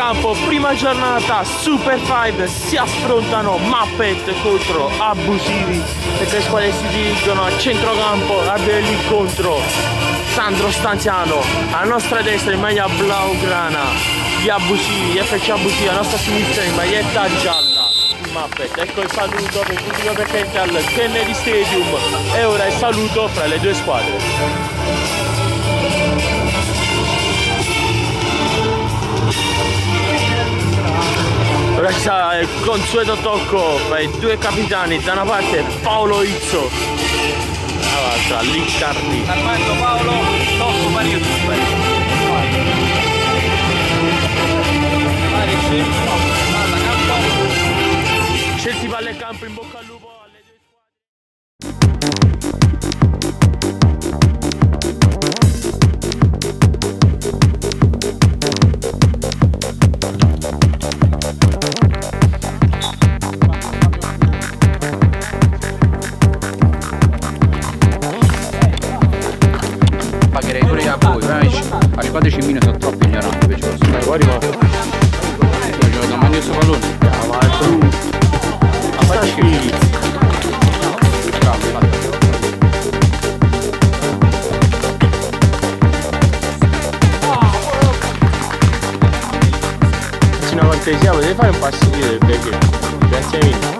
Campo, prima giornata, Super 5 si affrontano Muppet contro Abusivi. Le tre squadre si dirigono a centrocampo a vedere l'incontro Sandro Stanziano. Alla nostra destra in maglia blaugrana gli abusivi, FC abusivi alla nostra sinistra in maglietta gialla. Muppet ecco il saluto per tutti i presenti al Kennedy Stadium. E ora il saluto fra le due squadre Sarà il consueto tocco fra i due capitani, da una parte Paolo Izzo, dall'altra Liccardi. Armando Paolo, tocco Mario Super. Scelti palle campo, in bocca al lupo scoate și mine, sunt troppo ignorante pe ciò. Fuori ma... Ma mandi il suo valore. Ma è tu... Ma fai schifo. Bravo, fatto. Ci una fantasia, potevi fare un passo dietro perché? Grazie mille.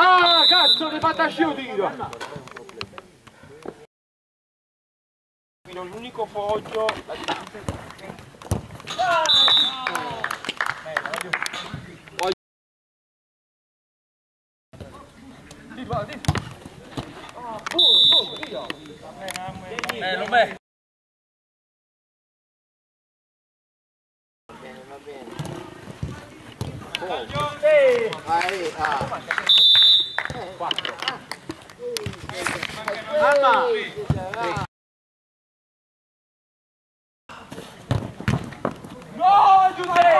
Ah, cazzo, ti fatta scio tiro! L'unico foggio... Eh, non è. Va bene, va bene. Oh. Vai, ah. 4. Mamma! No, Giuseppe!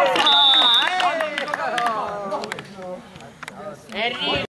Enrico!